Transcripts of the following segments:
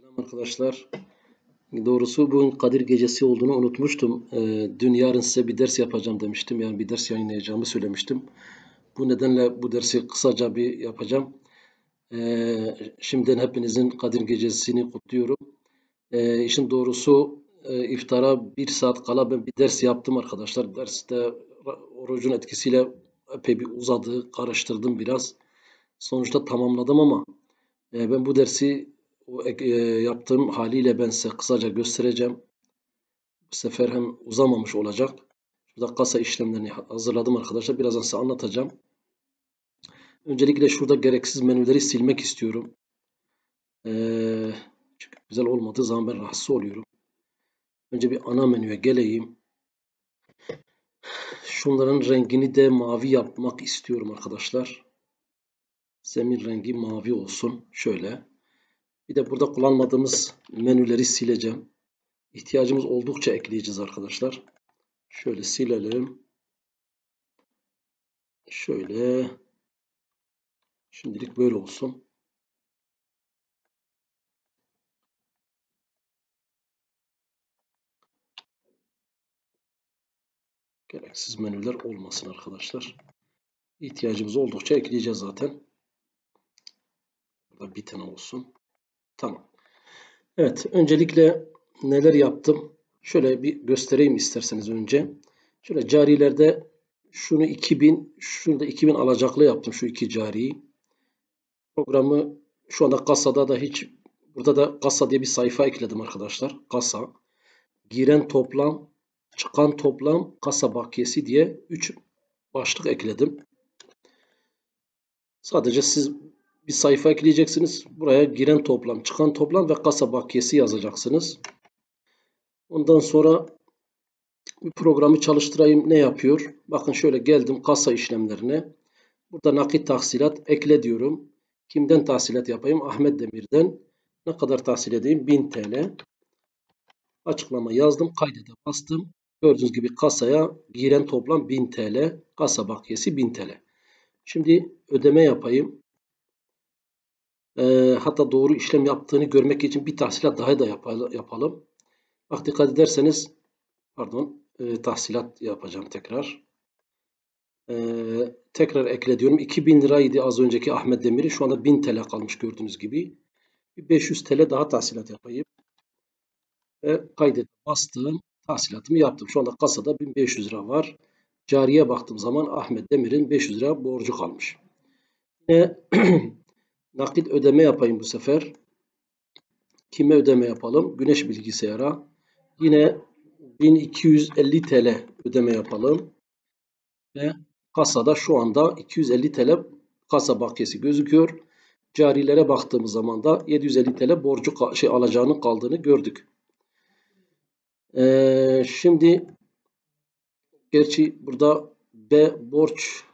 Selam arkadaşlar. Doğrusu bugün Kadir Gecesi olduğunu unutmuştum. Ee, dün yarın size bir ders yapacağım demiştim. Yani bir ders yayınlayacağımı söylemiştim. Bu nedenle bu dersi kısaca bir yapacağım. Ee, şimdiden hepinizin Kadir Gecesi'ni kutluyorum. Ee, işin doğrusu e, iftara bir saat kala ben bir ders yaptım arkadaşlar. Derste orucun etkisiyle epey bir uzadı, karıştırdım biraz. Sonuçta tamamladım ama e, ben bu dersi o e, yaptığım haliyle ben size kısaca göstereceğim. Bu sefer hem uzamamış olacak. Şurada kasa işlemlerini hazırladım arkadaşlar. Birazdan size anlatacağım. Öncelikle şurada gereksiz menüleri silmek istiyorum. Ee, çünkü güzel olmadığı zaman ben rahatsız oluyorum. Önce bir ana menüye geleyim. Şunların rengini de mavi yapmak istiyorum arkadaşlar. Zemin rengi mavi olsun. Şöyle. Bir de burada kullanmadığımız menüleri sileceğim. İhtiyacımız oldukça ekleyeceğiz arkadaşlar. Şöyle silelim. Şöyle. Şimdilik böyle olsun. Gereksiz menüler olmasın arkadaşlar. İhtiyacımız oldukça ekleyeceğiz zaten. Burada bir tane olsun. Tamam. Evet. Öncelikle neler yaptım? Şöyle bir göstereyim isterseniz önce. Şöyle carilerde şunu 2000, şunu da 2000 alacaklı yaptım şu iki cariyi. Programı şu anda kasada da hiç burada da kasa diye bir sayfa ekledim arkadaşlar. Kasa. Giren toplam, çıkan toplam, kasa bakiyesi diye 3 başlık ekledim. Sadece siz bir sayfa ekleyeceksiniz. Buraya giren toplam, çıkan toplam ve kasa bakiyesi yazacaksınız. Ondan sonra bir programı çalıştırayım ne yapıyor? Bakın şöyle geldim kasa işlemlerine. Burada nakit tahsilat ekle diyorum. Kimden tahsilat yapayım? Ahmet Demir'den. Ne kadar tahsil edeyim? 1000 TL. Açıklama yazdım. Kaydede bastım. Gördüğünüz gibi kasaya giren toplam 1000 TL. Kasa bakiyesi 1000 TL. Şimdi ödeme yapayım. E, hatta doğru işlem yaptığını görmek için bir tahsilat daha da yapalım. Bak dikkat ederseniz pardon e, tahsilat yapacağım tekrar. E, tekrar ekle diyorum. 2000 liraydı az önceki Ahmet Demir'in. Şu anda 1000 TL kalmış gördüğünüz gibi. Bir 500 TL daha tahsilat yapayım. Ve kaydet bastım. Tahsilatımı yaptım. Şu anda kasada 1500 lira var. Cariye baktığım zaman Ahmet Demir'in 500 lira borcu kalmış. Yine Nakit ödeme yapayım bu sefer. Kime ödeme yapalım? Güneş bilgisayara. Yine 1250 TL ödeme yapalım. Ve kasada şu anda 250 TL kasa bakiyesi gözüküyor. Carilere baktığımız zaman da 750 TL borcu şey alacağının kaldığını gördük. Ee, şimdi gerçi burada B borç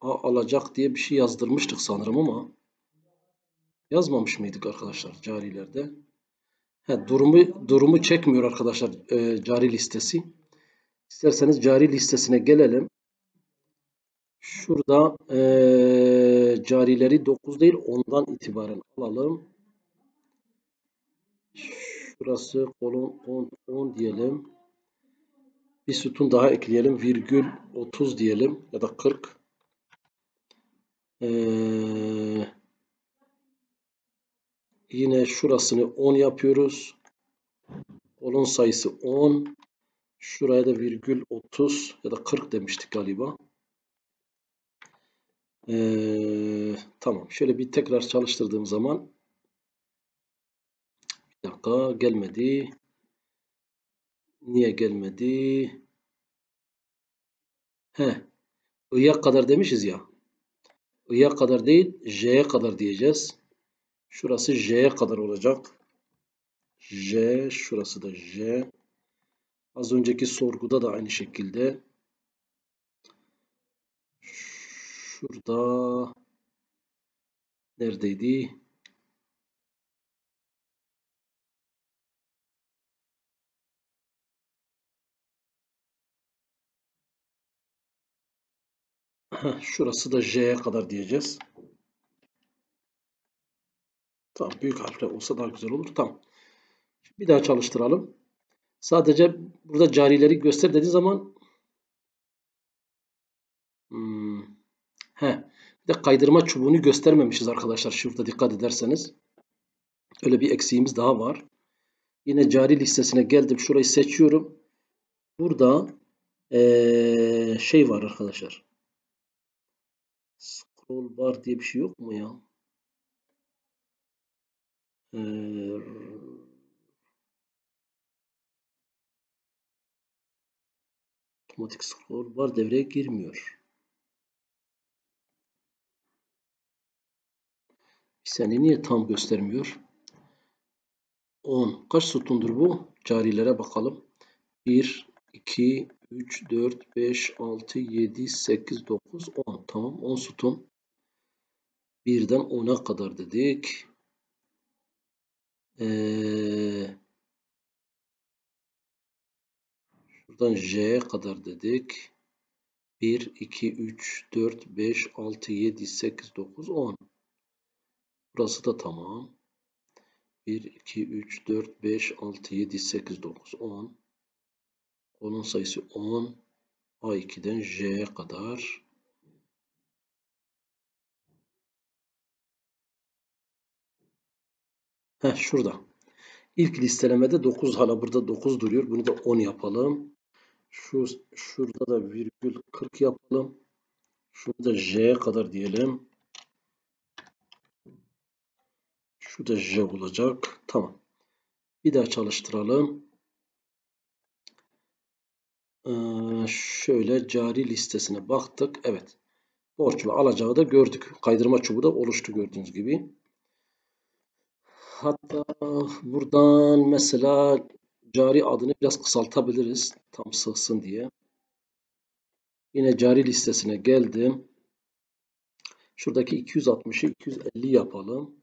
alacak diye bir şey yazdırmıştık sanırım ama Yazmamış mıydık arkadaşlar carilerde? He, durumu durumu çekmiyor arkadaşlar e, cari listesi. İsterseniz cari listesine gelelim. Şurada e, carileri 9 değil 10'dan itibaren alalım. Şurası kolon 10, 10 diyelim. Bir sütun daha ekleyelim. Virgül 30 diyelim ya da 40. Eee Yine şurasını 10 yapıyoruz. Kolon sayısı 10. Şuraya da virgül 30 ya da 40 demiştik galiba. Ee, tamam. Şöyle bir tekrar çalıştırdığım zaman bir dakika gelmedi. Niye gelmedi? He. I'ya kadar demişiz ya. I'ya kadar değil, J'ye kadar diyeceğiz. Şurası J'ye kadar olacak. J, şurası da J. Az önceki sorguda da aynı şekilde. Şurada neredeydi? Şurası da J'ye kadar diyeceğiz. Tamam büyük harfle olsa daha güzel olur. Tamam. Bir daha çalıştıralım. Sadece burada carileri göster dediği zaman hmm, he, bir de kaydırma çubuğunu göstermemişiz arkadaşlar. Şurada dikkat ederseniz. Öyle bir eksiğimiz daha var. Yine cari listesine geldim. Şurayı seçiyorum. Burada ee, şey var arkadaşlar. Scroll bar diye bir şey yok mu ya? Ee, otomatik scroll bar devreye girmiyor. Bir saniye niye tam göstermiyor? 10. Kaç sütundur bu? Carilere bakalım. 1, 2, 3, 4, 5, 6, 7, 8, 9, 10. Tamam 10 sütun. 1'den 10'a kadar dedik. Ee, şuradan J'ye kadar dedik. 1, 2, 3, 4, 5, 6, 7, 8, 9, 10. Burası da tamam. 1, 2, 3, 4, 5, 6, 7, 8, 9, 10. Onun sayısı 10. A2'den J'ye kadar. Heh, şurada. İlk listelemede 9 hala burada 9 duruyor. Bunu da 10 yapalım. Şu şurada da virgül 40 yapalım. Şurada J'ye kadar diyelim. Şu da J olacak. Tamam. Bir daha çalıştıralım. Ee, şöyle cari listesine baktık. Evet. Borç ve alacağı da gördük. Kaydırma çubuğu da oluştu gördüğünüz gibi. Hatta buradan mesela cari adını biraz kısaltabiliriz. Tam sığsın diye. Yine cari listesine geldim. Şuradaki 260'ı 250 yapalım.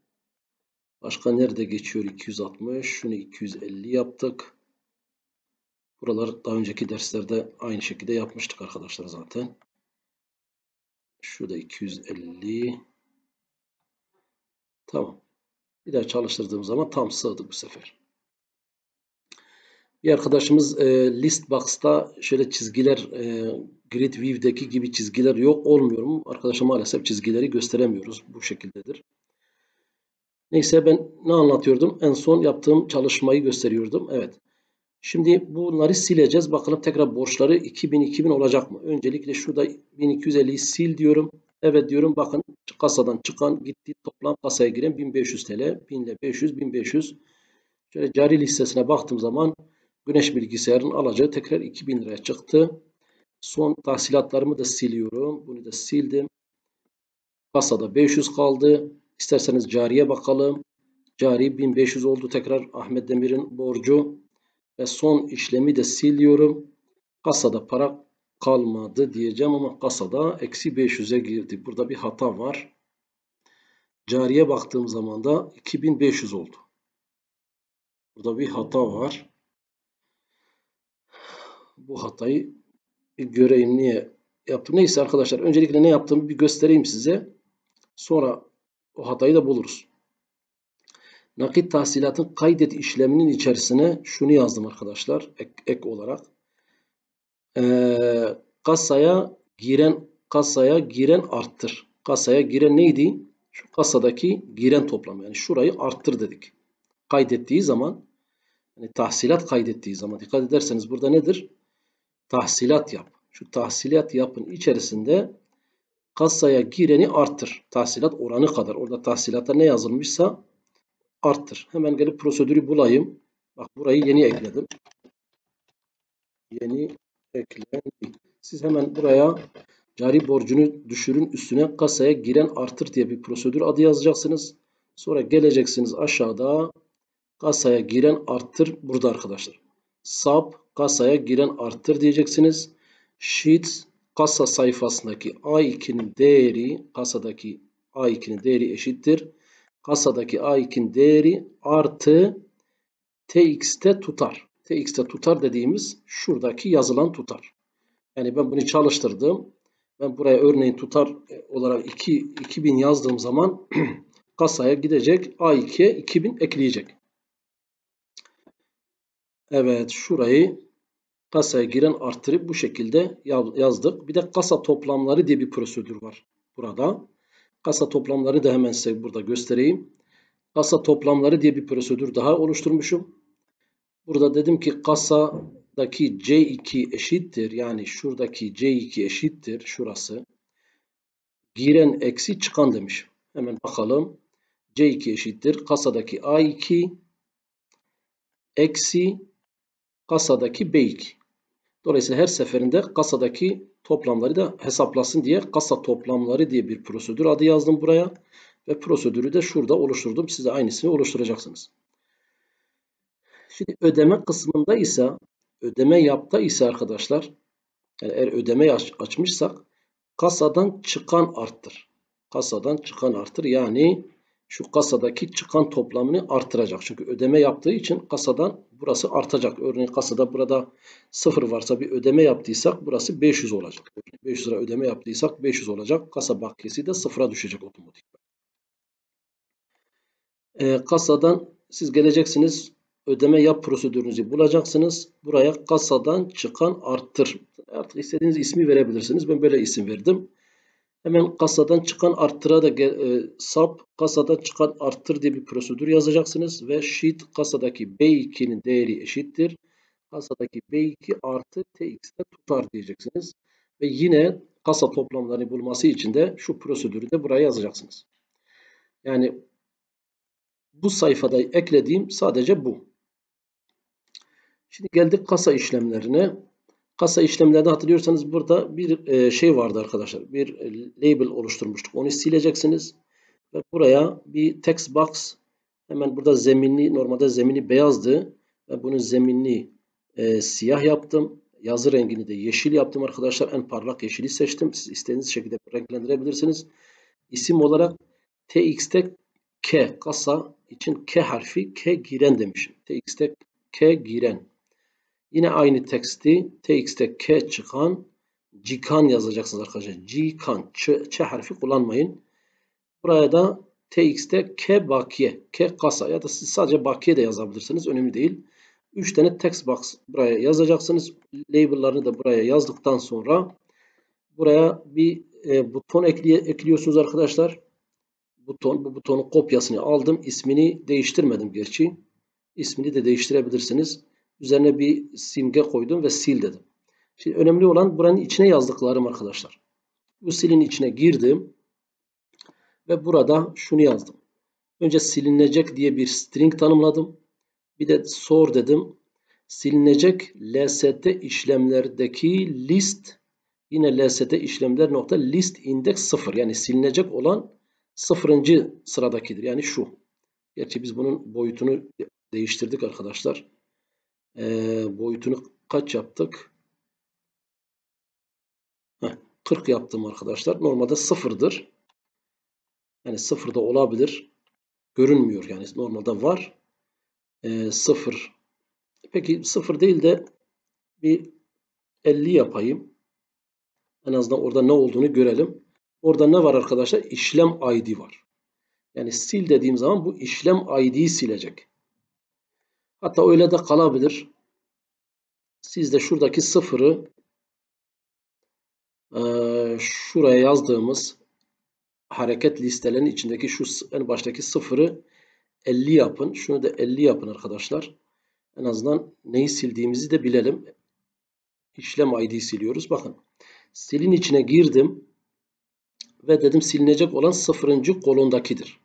Başka nerede geçiyor 260? Şunu 250 yaptık. Buralar daha önceki derslerde aynı şekilde yapmıştık arkadaşlar zaten. Şurada 250. Tamam. Bir daha çalıştırdığım zaman tam sığdı bu sefer. Bir arkadaşımız e, list box'ta şöyle çizgiler e, grid view'deki gibi çizgiler yok olmuyor mu? Arkadaşlar maalesef çizgileri gösteremiyoruz. Bu şekildedir. Neyse ben ne anlatıyordum? En son yaptığım çalışmayı gösteriyordum. Evet. Şimdi bunları sileceğiz. Bakalım tekrar borçları 2000 2000 olacak mı? Öncelikle şurada 1250'yi sil diyorum. Evet diyorum. Bakın kasadan çıkan gitti toplam kasaya giren 1500 TL. 1000 ile 500 1500. Şöyle cari listesine baktığım zaman Güneş bilgisayarın alacağı tekrar 2000 liraya çıktı. Son tahsilatlarımı da siliyorum. Bunu da sildim. Kasada 500 kaldı. İsterseniz cariye bakalım. Cari 1500 oldu tekrar Ahmet Demir'in borcu. Ve son işlemi de siliyorum. Kasada para kalmadı diyeceğim ama kasada eksi 500'e girdi. Burada bir hata var. Cariye baktığım zaman da 2500 oldu. Burada bir hata var. Bu hatayı bir göreyim niye yaptım. Neyse arkadaşlar öncelikle ne yaptığımı bir göstereyim size. Sonra o hatayı da buluruz. Nakit tahsilatın kaydet işleminin içerisine şunu yazdım arkadaşlar ek, ek olarak. Ee, kasaya giren kasaya giren arttır. Kasaya giren neydi? Şu kasadaki giren toplamı. Yani şurayı arttır dedik. Kaydettiği zaman yani tahsilat kaydettiği zaman dikkat ederseniz burada nedir? Tahsilat yap. Şu tahsilat yapın içerisinde kasaya gireni arttır. Tahsilat oranı kadar. Orada tahsilata ne yazılmışsa arttır. Hemen gelip prosedürü bulayım. Bak burayı yeni ekledim. Yeni eklendi. Siz hemen buraya cari borcunu düşürün üstüne kasaya giren artır diye bir prosedür adı yazacaksınız. Sonra geleceksiniz aşağıda kasaya giren arttır burada arkadaşlar. Sub kasaya giren arttır diyeceksiniz. Sheet kasa sayfasındaki A2'nin değeri kasadaki A2'nin değeri eşittir kasadaki A2'nin değeri artı TX'te tutar. TX'te tutar dediğimiz şuradaki yazılan tutar. Yani ben bunu çalıştırdım. Ben buraya örneğin tutar olarak 2, 2000 yazdığım zaman kasaya gidecek. A2'ye 2000 ekleyecek. Evet şurayı kasaya giren artırı bu şekilde yazdık. Bir de kasa toplamları diye bir prosedür var burada. Kasa toplamları da hemen size burada göstereyim. Kasa toplamları diye bir prosedür daha oluşturmuşum. Burada dedim ki kasadaki C2 eşittir. Yani şuradaki C2 eşittir. Şurası. Giren eksi çıkan demiş. Hemen bakalım. C2 eşittir. Kasadaki A2 eksi kasadaki B2. Dolayısıyla her seferinde kasadaki toplamları da hesaplasın diye kasa toplamları diye bir prosedür adı yazdım buraya. Ve prosedürü de şurada oluşturdum. Size aynısını oluşturacaksınız. Şimdi ödeme kısmında ise ödeme yapta ise arkadaşlar yani eğer ödeme aç, açmışsak kasadan çıkan arttır. Kasadan çıkan arttır. Yani şu kasadaki çıkan toplamını artıracak. Çünkü ödeme yaptığı için kasadan burası artacak. Örneğin kasada burada 0 varsa bir ödeme yaptıysak burası 500 olacak. 500 lira ödeme yaptıysak 500 olacak. Kasa bakiyesi de sıfıra düşecek otomatik. Ee, kasadan siz geleceksiniz ödeme yap prosedürünüzü bulacaksınız. Buraya kasadan çıkan arttır. Artık istediğiniz ismi verebilirsiniz. Ben böyle isim verdim. Hemen kasadan çıkan arttıra da e, sap kasadan çıkan arttır diye bir prosedür yazacaksınız ve sheet kasadaki B2'nin değeri eşittir. Kasadaki B2 artı TX'de tutar diyeceksiniz. Ve yine kasa toplamlarını bulması için de şu prosedürü de buraya yazacaksınız. Yani bu sayfada eklediğim sadece bu. Şimdi geldik kasa işlemlerine. Kasa işlemlerinde hatırlıyorsanız burada bir e, şey vardı arkadaşlar. Bir e, label oluşturmuştuk. Onu sileceksiniz. Ve buraya bir text box hemen burada zeminli normalde zemini beyazdı. Ve bunun zeminini e, siyah yaptım. Yazı rengini de yeşil yaptım arkadaşlar. En parlak yeşili seçtim. Siz istediğiniz şekilde renklendirebilirsiniz. İsim olarak TX'te K kasa için K harfi K giren demişim. TX'te K giren. Yine aynı teksti tx'te k çıkan cikan yazacaksınız arkadaşlar. Cikan. Ç, ç harfi kullanmayın. Buraya da tx'te k bakiye. K kasa ya da siz sadece bakiye de yazabilirsiniz. Önemli değil. 3 tane text box buraya yazacaksınız. Label'larını da buraya yazdıktan sonra buraya bir e, buton ekliye, ekliyorsunuz arkadaşlar. Buton, bu butonun kopyasını aldım. İsmini değiştirmedim gerçi. İsmini de değiştirebilirsiniz. Üzerine bir simge koydum ve sil dedim. Şimdi önemli olan buranın içine yazdıklarım arkadaşlar. Bu silin içine girdim. Ve burada şunu yazdım. Önce silinecek diye bir string tanımladım. Bir de sor dedim. Silinecek LST işlemlerdeki list yine LST işlemler nokta list index 0 yani silinecek olan sıfırıncı sıradakidir. Yani şu. Gerçi biz bunun boyutunu değiştirdik arkadaşlar e, boyutunu kaç yaptık? Heh, 40 yaptım arkadaşlar. Normalde sıfırdır. Yani sıfırda olabilir. Görünmüyor yani normalde var. E, sıfır. Peki sıfır değil de bir 50 yapayım. En azından orada ne olduğunu görelim. Orada ne var arkadaşlar? İşlem ID var. Yani sil dediğim zaman bu işlem ID'yi silecek. Hatta öyle de kalabilir. Siz de şuradaki sıfırı e, şuraya yazdığımız hareket listelerinin içindeki şu en baştaki sıfırı 50 yapın. Şunu da 50 yapın arkadaşlar. En azından neyi sildiğimizi de bilelim. İşlem ID siliyoruz. Bakın. Silin içine girdim. Ve dedim silinecek olan sıfırıncı kolondakidir.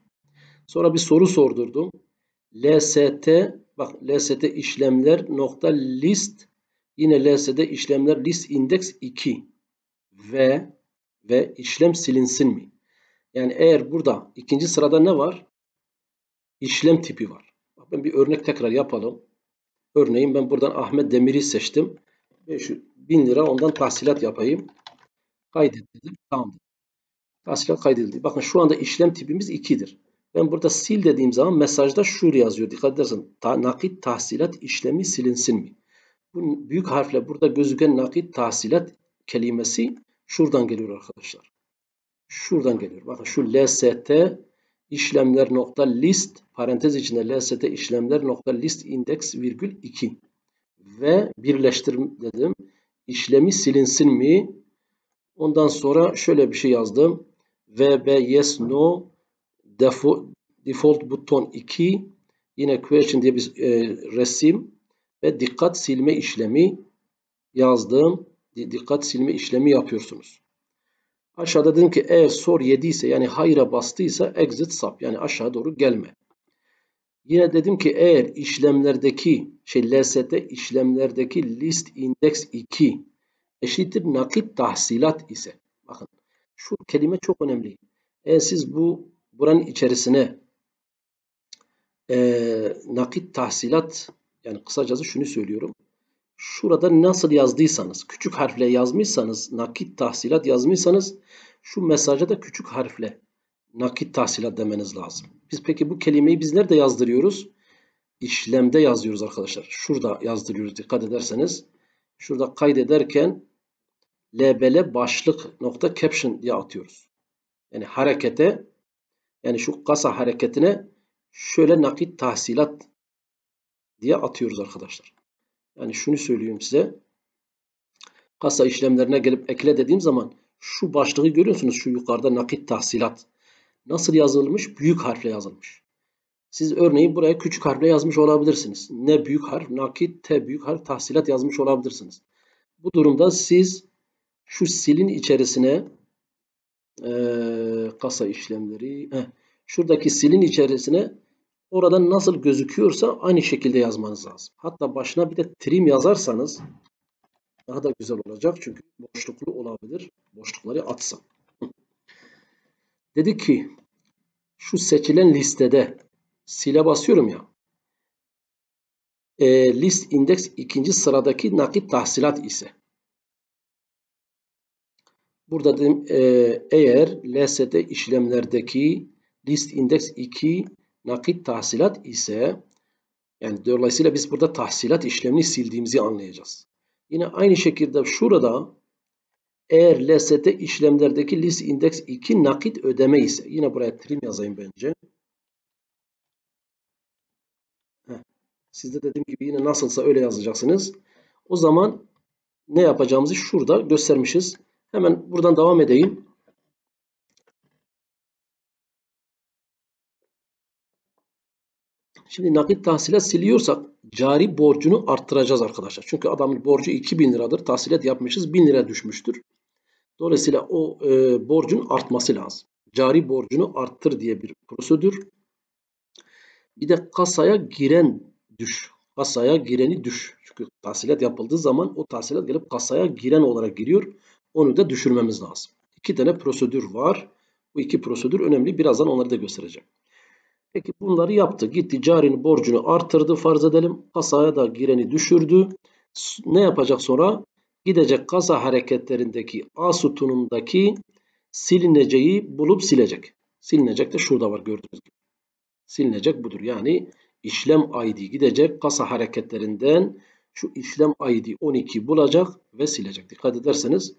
Sonra bir soru sordurdum. LST Bak LST işlemler nokta list yine LST işlemler list index 2 ve ve işlem silinsin mi? Yani eğer burada ikinci sırada ne var? İşlem tipi var. Bak ben bir örnek tekrar yapalım. Örneğin ben buradan Ahmet Demir'i seçtim. 1000 lira ondan tahsilat yapayım. Kaydet dedim. Tamam. Tahsilat kaydedildi. Bakın şu anda işlem tipimiz 2'dir. Ben burada sil dediğim zaman mesajda şuraya yazıyor. Dikkat edersin. Ta, nakit tahsilat işlemi silinsin mi? Bu büyük harfle burada gözüken nakit tahsilat kelimesi şuradan geliyor arkadaşlar. Şuradan geliyor. Bakın şu LST işlemler nokta list parantez içinde lst işlemler nokta list index virgül 2 ve birleştir dedim. İşlemi silinsin mi? Ondan sonra şöyle bir şey yazdım. VB yes no default, buton 2 yine question diye bir e, resim ve dikkat silme işlemi yazdım. Dikkat silme işlemi yapıyorsunuz. Aşağıda dedim ki eğer sor 7 ise yani hayra bastıysa exit sub yani aşağı doğru gelme. Yine dedim ki eğer işlemlerdeki şey LST işlemlerdeki list index 2 eşittir nakit tahsilat ise bakın şu kelime çok önemli. Eğer siz bu buranın içerisine e, nakit tahsilat yani kısacası şunu söylüyorum. Şurada nasıl yazdıysanız, küçük harfle yazmışsanız, nakit tahsilat yazmışsanız şu mesaja da küçük harfle nakit tahsilat demeniz lazım. Biz peki bu kelimeyi biz nerede yazdırıyoruz? İşlemde yazıyoruz arkadaşlar. Şurada yazdırıyoruz dikkat ederseniz. Şurada kaydederken LBL başlık nokta caption diye atıyoruz. Yani harekete yani şu kasa hareketine şöyle nakit tahsilat diye atıyoruz arkadaşlar. Yani şunu söyleyeyim size. Kasa işlemlerine gelip ekle dediğim zaman şu başlığı görüyorsunuz şu yukarıda nakit tahsilat. Nasıl yazılmış? Büyük harfle yazılmış. Siz örneğin buraya küçük harfle yazmış olabilirsiniz. Ne büyük harf, nakit, T büyük harf, tahsilat yazmış olabilirsiniz. Bu durumda siz şu silin içerisine e, kasa işlemleri, heh, şuradaki silin içerisine Oradan nasıl gözüküyorsa aynı şekilde yazmanız lazım. Hatta başına bir de trim yazarsanız daha da güzel olacak. Çünkü boşluklu olabilir. Boşlukları atsam. Dedi ki şu seçilen listede sile basıyorum ya. E, list index ikinci sıradaki nakit tahsilat ise burada dedim e, eğer LST işlemlerdeki list index 2 Nakit tahsilat ise yani dolayısıyla biz burada tahsilat işlemini sildiğimizi anlayacağız. Yine aynı şekilde şurada eğer LST işlemlerdeki list index 2 nakit ödeme ise yine buraya trim yazayım bence. Sizde dediğim gibi yine nasılsa öyle yazacaksınız. O zaman ne yapacağımızı şurada göstermişiz. Hemen buradan devam edeyim. Şimdi nakit tahsilat siliyorsak cari borcunu arttıracağız arkadaşlar. Çünkü adamın borcu 2000 liradır. Tahsilat yapmışız 1000 lira düşmüştür. Dolayısıyla o e, borcun artması lazım. Cari borcunu arttır diye bir prosedür. Bir de kasaya giren düş. Kasaya gireni düş. Çünkü tahsilat yapıldığı zaman o tahsilat gelip kasaya giren olarak giriyor. Onu da düşürmemiz lazım. İki tane prosedür var. Bu iki prosedür önemli. Birazdan onları da göstereceğim. Peki bunları yaptı. Gitti carinin borcunu artırdı farz edelim. Kasaya da gireni düşürdü. Ne yapacak sonra? Gidecek kasa hareketlerindeki A sütunundaki silineceği bulup silecek. Silinecek de şurada var gördüğünüz gibi. Silinecek budur. Yani işlem ID gidecek kasa hareketlerinden şu işlem ID 12 bulacak ve silecek. Dikkat ederseniz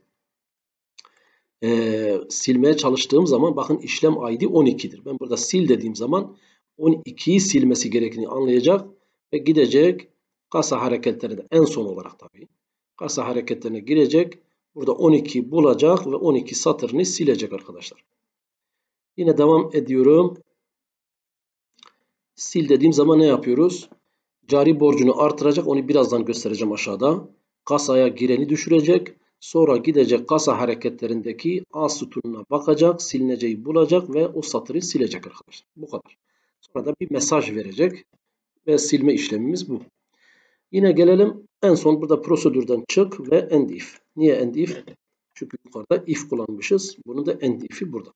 e, silmeye çalıştığım zaman bakın işlem ID 12'dir. Ben burada sil dediğim zaman 12'yi silmesi gerektiğini anlayacak ve gidecek kasa hareketlerinde en son olarak tabii kasa hareketlerine girecek. Burada 12 bulacak ve 12 satırını silecek arkadaşlar. Yine devam ediyorum. Sil dediğim zaman ne yapıyoruz? Cari borcunu artıracak. Onu birazdan göstereceğim aşağıda. Kasaya gireni düşürecek. Sonra gidecek kasa hareketlerindeki A sütununa bakacak, silineceği bulacak ve o satırı silecek arkadaşlar. Bu kadar. Sonra da bir mesaj verecek ve silme işlemimiz bu. Yine gelelim en son burada prosedürden çık ve end if. Niye end if? Çünkü yukarıda if kullanmışız. Bunun da end if'i burada.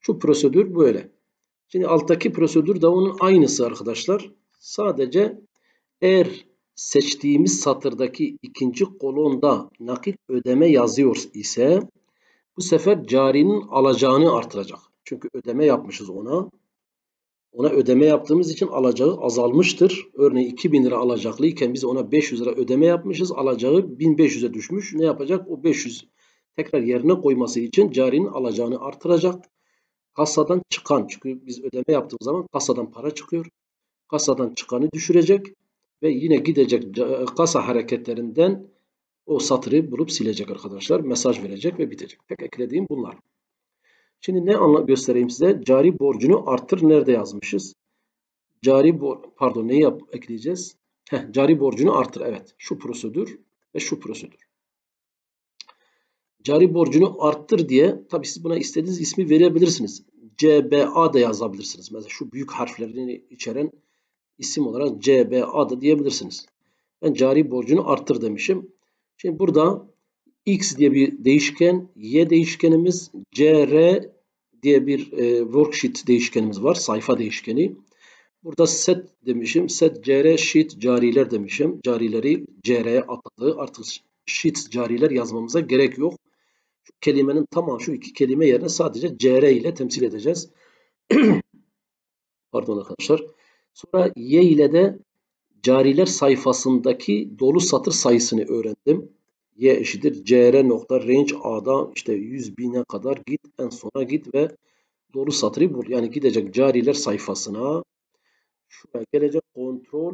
Şu prosedür böyle. Şimdi alttaki prosedür de onun aynısı arkadaşlar. Sadece eğer seçtiğimiz satırdaki ikinci kolonda nakit ödeme yazıyor ise bu sefer carinin alacağını artıracak. Çünkü ödeme yapmışız ona. Ona ödeme yaptığımız için alacağı azalmıştır. Örneğin 2000 lira alacaklıyken biz ona 500 lira ödeme yapmışız. Alacağı 1500'e düşmüş. Ne yapacak? O 500 tekrar yerine koyması için carinin alacağını artıracak. kasadan çıkan çünkü biz ödeme yaptığımız zaman kasadan para çıkıyor. Kasadan çıkanı düşürecek ve yine gidecek kasa hareketlerinden o satırı bulup silecek arkadaşlar. Mesaj verecek ve bitecek. Tek eklediğim bunlar. Şimdi ne anla göstereyim size? Cari borcunu artır nerede yazmışız? Cari bor pardon neyi yap ekleyeceğiz? Heh, cari borcunu artır. Evet. Şu prosedür ve şu prosedür. Cari borcunu arttır diye tabi siz buna istediğiniz ismi verebilirsiniz. CBA da yazabilirsiniz. Mesela şu büyük harflerini içeren isim olarak CBA da diyebilirsiniz. Ben cari borcunu arttır demişim. Şimdi burada x diye bir değişken, y değişkenimiz, cr diye bir e, worksheet değişkenimiz var. Sayfa değişkeni. Burada set demişim. Set cr sheet cariler demişim. Carileri cr'ye atadı. Artık sheet cariler yazmamıza gerek yok. Şu kelimenin tamamı şu iki kelime yerine sadece cr ile temsil edeceğiz. Pardon arkadaşlar. Sonra y ile de cariler sayfasındaki dolu satır sayısını öğrendim. Y eşittir cr nokta range a'da işte 100 bine kadar git en sona git ve dolu satırı bul. Yani gidecek cariler sayfasına şuraya gelecek kontrol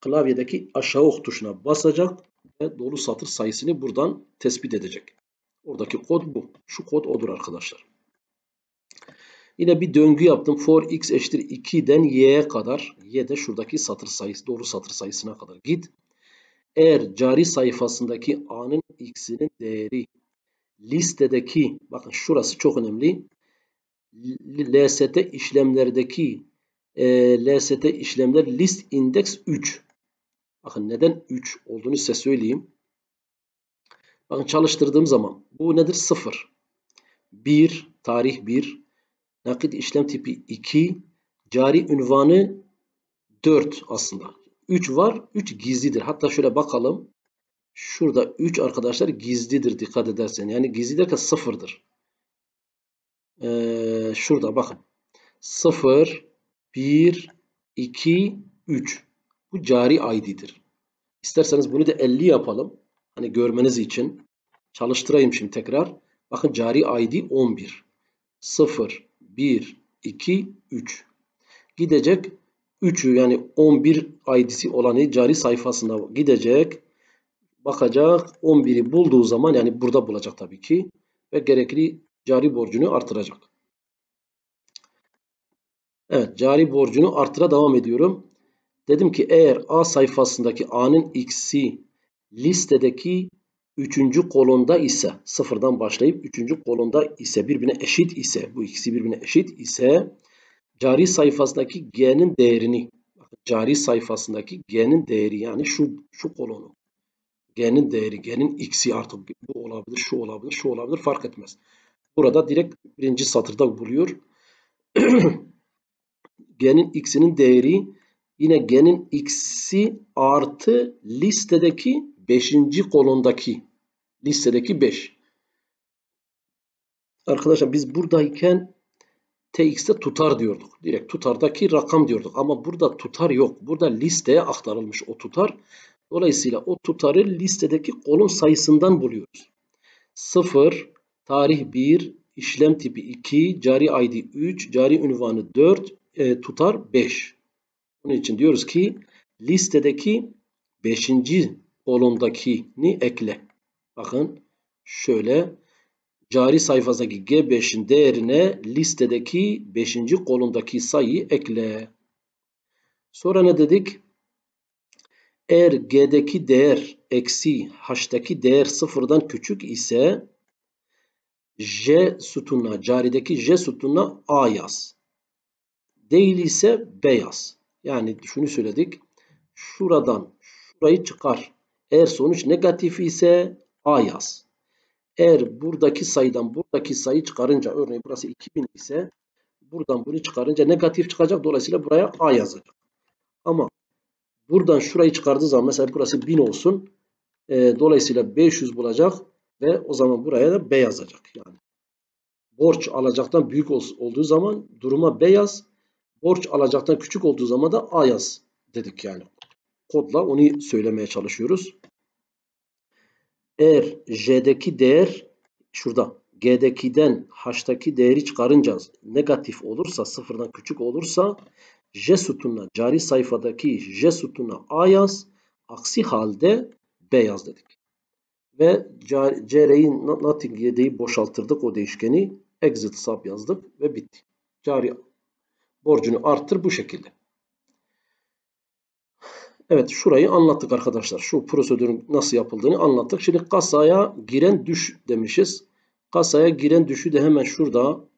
klavyedeki aşağı ok tuşuna basacak ve dolu satır sayısını buradan tespit edecek. Oradaki kod bu. Şu kod odur arkadaşlar. Yine bir döngü yaptım. For x eşittir 2'den y'ye kadar. Y de şuradaki satır sayısı, doğru satır sayısına kadar git. Eğer cari sayfasındaki a'nın x'inin değeri listedeki, bakın şurası çok önemli. LST işlemlerdeki e, LST işlemler list index 3. Bakın neden 3 olduğunu size söyleyeyim. Bakın çalıştırdığım zaman bu nedir? 0. 1, tarih 1, nakit işlem tipi 2, cari ünvanı 4 aslında. 3 var, 3 gizlidir. Hatta şöyle bakalım. Şurada 3 arkadaşlar gizlidir dikkat edersen. Yani gizli derken sıfırdır. Ee, şurada bakın. 0, 1, 2, 3. Bu cari ID'dir. İsterseniz bunu da 50 yapalım. Hani görmeniz için. Çalıştırayım şimdi tekrar. Bakın cari ID 11. 0, 1, 2, 3. Gidecek 3'ü yani 11 ID'si olanı cari sayfasına gidecek. Bakacak 11'i bulduğu zaman yani burada bulacak tabii ki. Ve gerekli cari borcunu artıracak. Evet cari borcunu artıra devam ediyorum. Dedim ki eğer A sayfasındaki A'nın x'i listedeki üçüncü kolonda ise sıfırdan başlayıp üçüncü kolonda ise birbirine eşit ise bu ikisi birbirine eşit ise cari sayfasındaki G'nin değerini cari sayfasındaki G'nin değeri yani şu şu kolonu G'nin değeri G'nin x'i artık bu olabilir şu olabilir şu olabilir fark etmez. Burada direkt birinci satırda buluyor. G'nin x'inin değeri yine G'nin x'i artı listedeki 5. kolondaki listedeki 5. Arkadaşlar biz buradayken tx'te tutar diyorduk. Direkt tutardaki rakam diyorduk. Ama burada tutar yok. Burada listeye aktarılmış o tutar. Dolayısıyla o tutarı listedeki kolon sayısından buluyoruz. 0, tarih 1, işlem tipi 2, cari ID 3, cari ünvanı 4, e, tutar 5. Bunun için diyoruz ki listedeki 5 kolondakini ekle. Bakın şöyle cari sayfasındaki G5'in değerine listedeki 5. kolondaki sayıyı ekle. Sonra ne dedik? Eğer G'deki değer eksi H'daki değer sıfırdan küçük ise J sütununa, carideki J sütununa A yaz. Değil ise B yaz. Yani şunu söyledik. Şuradan şurayı çıkar. Eğer sonuç negatif ise A yaz. Eğer buradaki sayıdan buradaki sayı çıkarınca örneğin burası 2000 ise buradan bunu çıkarınca negatif çıkacak. Dolayısıyla buraya A yazacak. Ama buradan şurayı çıkardığı zaman mesela burası 1000 olsun. E, dolayısıyla 500 bulacak ve o zaman buraya da B yazacak. Yani borç alacaktan büyük olduğu zaman duruma B yaz. Borç alacaktan küçük olduğu zaman da A yaz dedik yani kodla onu söylemeye çalışıyoruz. Eğer J'deki değer şurada G'dekiden H'taki değeri çıkarınca negatif olursa, sıfırdan küçük olursa J sütununa, cari sayfadaki J sütununa A yaz. Aksi halde B yaz dedik. Ve CR'yi nothing yedeği boşaltırdık o değişkeni. Exit sub yazdık ve bitti. Cari borcunu arttır bu şekilde. Evet şurayı anlattık arkadaşlar. Şu prosedürün nasıl yapıldığını anlattık. Şimdi kasaya giren düş demişiz. Kasaya giren düşü de hemen şurada.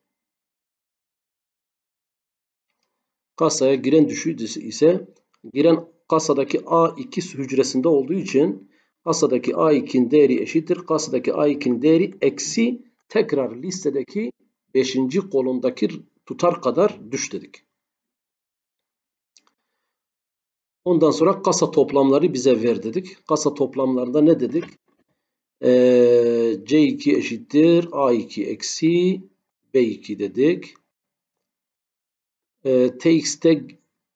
Kasaya giren düşü ise giren kasadaki A2 hücresinde olduğu için kasadaki A2'nin değeri eşittir. Kasadaki A2'nin değeri eksi tekrar listedeki 5. kolondaki tutar kadar düş dedik. Ondan sonra kasa toplamları bize ver dedik. Kasa toplamlarında ne dedik? Ee, C2 eşittir A2 eksi B2 dedik. Ee, TX'te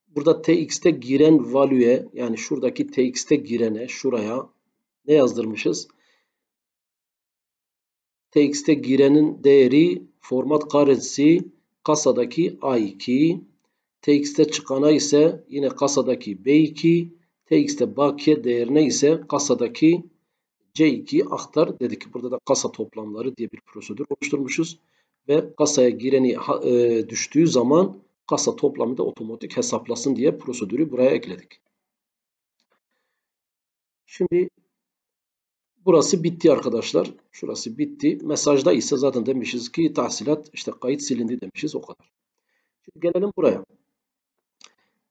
burada TX'te giren value'ye yani şuradaki TX'te girene şuraya ne yazdırmışız? TX'te girenin değeri format karesi kasadaki A2 TX'te çıkana ise yine kasadaki B2 TX'te bakiye değerine ise kasadaki C2'yi aktar dedik. Burada da kasa toplamları diye bir prosedür oluşturmuşuz. Ve kasaya gireni e, düştüğü zaman kasa toplamı da otomatik hesaplasın diye prosedürü buraya ekledik. Şimdi burası bitti arkadaşlar. Şurası bitti. Mesajda ise zaten demişiz ki tahsilat işte kayıt silindi demişiz o kadar. Şimdi gelelim buraya.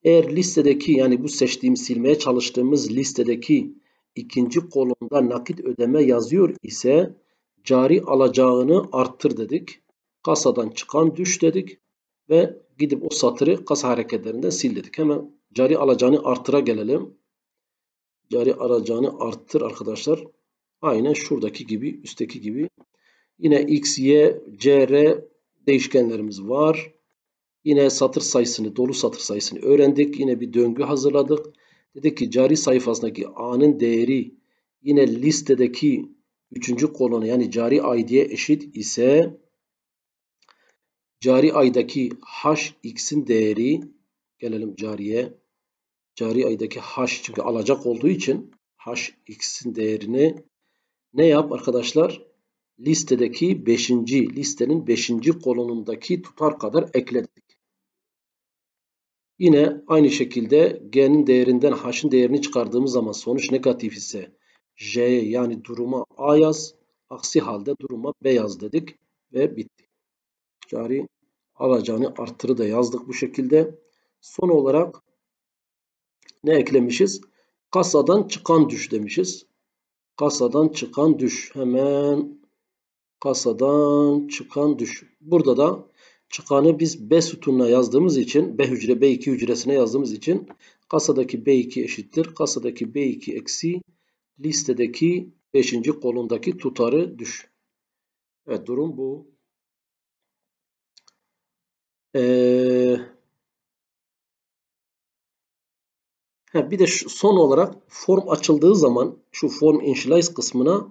Eğer listedeki yani bu seçtiğim silmeye çalıştığımız listedeki ikinci kolonda nakit ödeme yazıyor ise cari alacağını arttır dedik. Kasadan çıkan düş dedik ve gidip o satırı kasa hareketlerinden sil dedik. Hemen cari alacağını artıra gelelim. Cari alacağını arttır arkadaşlar. Aynen şuradaki gibi, üstteki gibi. Yine x, y, c, r değişkenlerimiz var. Yine satır sayısını, dolu satır sayısını öğrendik. Yine bir döngü hazırladık. Dedik ki cari sayfasındaki A'nın değeri yine listedeki üçüncü kolonu yani cari ID'ye eşit ise cari aydaki hx'in değeri gelelim cariye cari aydaki h çünkü alacak olduğu için hx'in değerini ne yap arkadaşlar? Listedeki 5. listenin 5. kolonundaki tutar kadar ekledik. Yine aynı şekilde G'nin değerinden H'ın değerini çıkardığımız zaman sonuç negatif ise J yani duruma A yaz. Aksi halde duruma B yaz dedik ve bitti. Cari alacağını artırı da yazdık bu şekilde. Son olarak ne eklemişiz? Kasadan çıkan düş demişiz. Kasadan çıkan düş. Hemen kasadan çıkan düş. Burada da çıkanı biz B sütununa yazdığımız için B hücre B2 hücresine yazdığımız için kasadaki B2 eşittir. Kasadaki B2 eksi listedeki 5. kolundaki tutarı düş. Evet durum bu. Ee, bir de şu son olarak form açıldığı zaman şu form initialize kısmına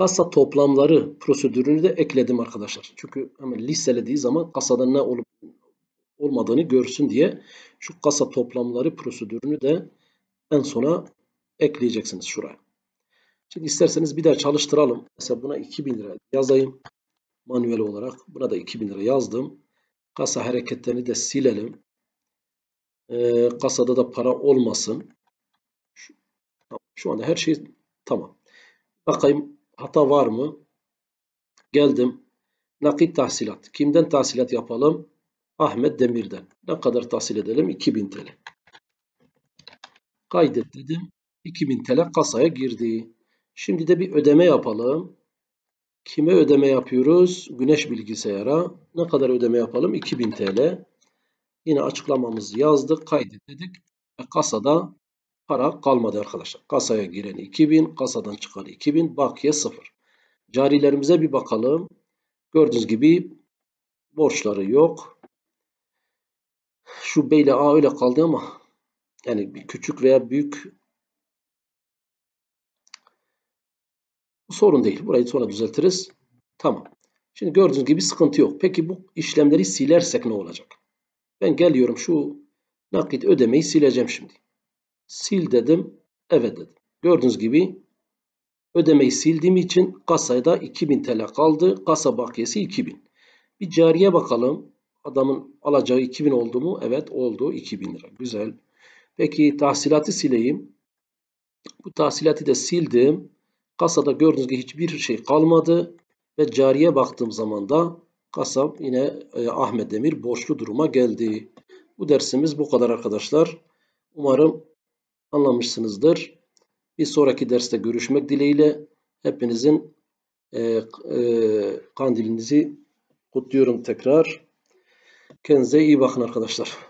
kasa toplamları prosedürünü de ekledim arkadaşlar. Çünkü hemen listelediği zaman kasada ne olup olmadığını görsün diye şu kasa toplamları prosedürünü de en sona ekleyeceksiniz şuraya. Şimdi isterseniz bir daha çalıştıralım. Mesela buna 2000 lira yazayım. Manuel olarak. Buna da 2000 lira yazdım. Kasa hareketlerini de silelim. Ee, kasada da para olmasın. Şu, şu anda her şey tamam. Bakayım hata var mı? Geldim. Nakit tahsilat. Kimden tahsilat yapalım? Ahmet Demir'den. Ne kadar tahsil edelim? 2000 TL. Kaydet dedim. 2000 TL kasaya girdi. Şimdi de bir ödeme yapalım. Kime ödeme yapıyoruz? Güneş bilgisayara. Ne kadar ödeme yapalım? 2000 TL. Yine açıklamamızı yazdık, kaydet dedik. Ve kasada para kalmadı arkadaşlar. Kasaya giren 2000, kasadan çıkan 2000, bakiye 0. Carilerimize bir bakalım. Gördüğünüz gibi borçları yok. Şu B ile A öyle kaldı ama yani bir küçük veya büyük sorun değil. Burayı sonra düzeltiriz. Tamam. Şimdi gördüğünüz gibi sıkıntı yok. Peki bu işlemleri silersek ne olacak? Ben geliyorum şu nakit ödemeyi sileceğim şimdi. Sil dedim. Evet dedim. Gördüğünüz gibi ödemeyi sildiğim için kasada 2000 TL kaldı. Kasa bakiyesi 2000. Bir cariye bakalım. Adamın alacağı 2000 oldu mu? Evet oldu 2000 lira. Güzel. Peki tahsilatı sileyim. Bu tahsilatı da sildim. Kasada gördüğünüz gibi hiçbir şey kalmadı. Ve cariye baktığım zaman da kasap yine e, Ahmet Demir borçlu duruma geldi. Bu dersimiz bu kadar arkadaşlar. Umarım anlamışsınızdır. Bir sonraki derste görüşmek dileğiyle hepinizin e, e, kandilinizi kutluyorum tekrar. Kendinize iyi bakın arkadaşlar.